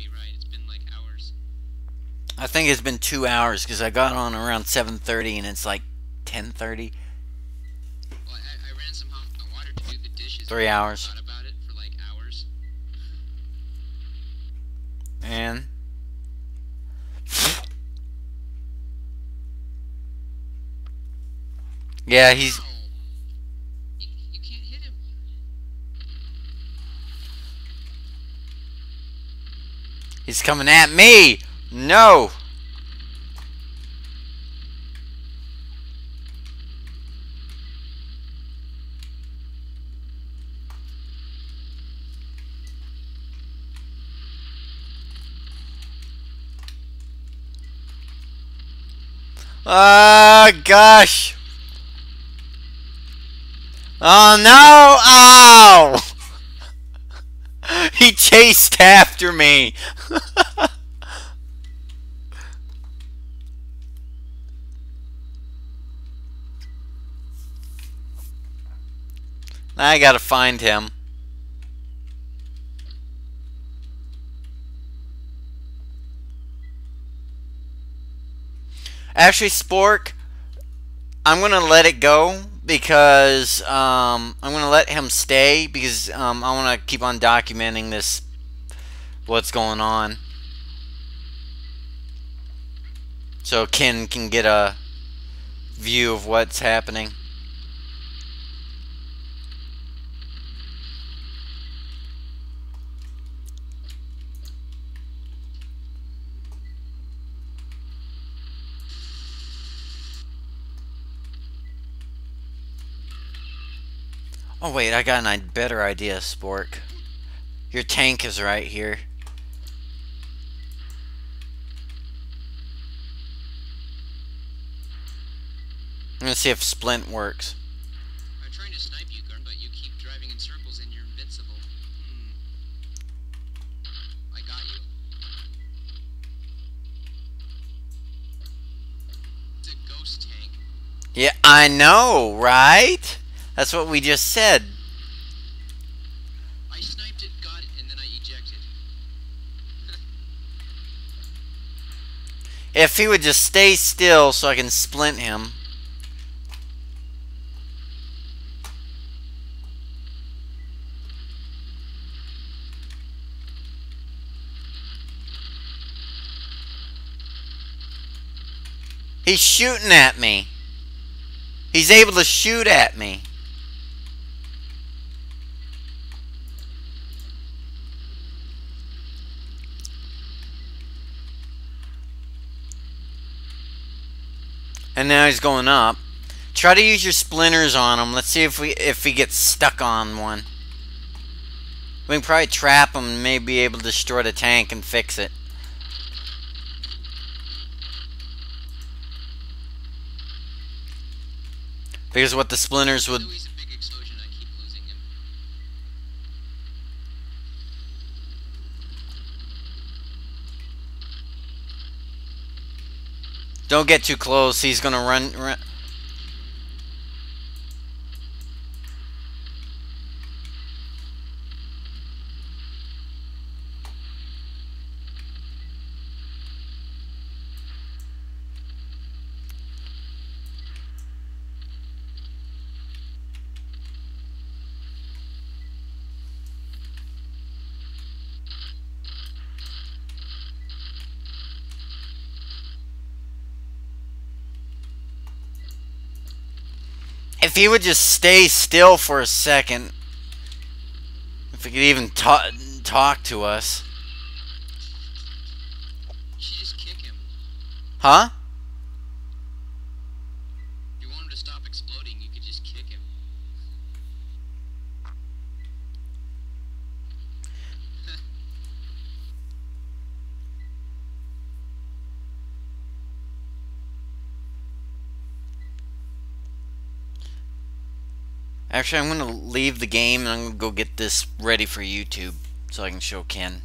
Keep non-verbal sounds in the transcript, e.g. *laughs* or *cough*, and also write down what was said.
be right. It's been like hours. I think it's been two hours because I got on around 7:30 and it's like 10:30. Well, I, I ran some hot water to do the dishes. Three hours. Thought about it for like hours. And *laughs* yeah, he's oh, Ow. You, you can't hit him. He's coming at me. No. Ah, gosh. Oh no! Ow! Chased after me. *laughs* I gotta find him. Actually, Spork, I'm gonna let it go because um, I'm gonna let him stay because um, I want to keep on documenting this, what's going on, so Ken can get a view of what's happening. Oh wait, I got a better idea, Spork. Your tank is right here. I'm gonna see if Splint works. I'm trying to snipe you, Guren, but you keep driving in circles and you're invincible. Hmm. I got you. It's a ghost tank. Yeah, I know, right? That's what we just said. I sniped it, got it, and then I ejected. *laughs* If he would just stay still so I can splint him. He's shooting at me. He's able to shoot at me. And now he's going up. Try to use your splinters on him. Let's see if we if he gets stuck on one. We can probably trap him and maybe be able to destroy the tank and fix it. Because what the splinters would Always a big explosion, I keep losing him. Don't get too close. He's gonna run. run. If he would just stay still for a second, if he could even talk talk to us, should just kick him. huh? If you want him to stop exploding, you could just kick him. Actually, I'm gonna leave the game and I'm gonna go get this ready for YouTube so I can show Ken.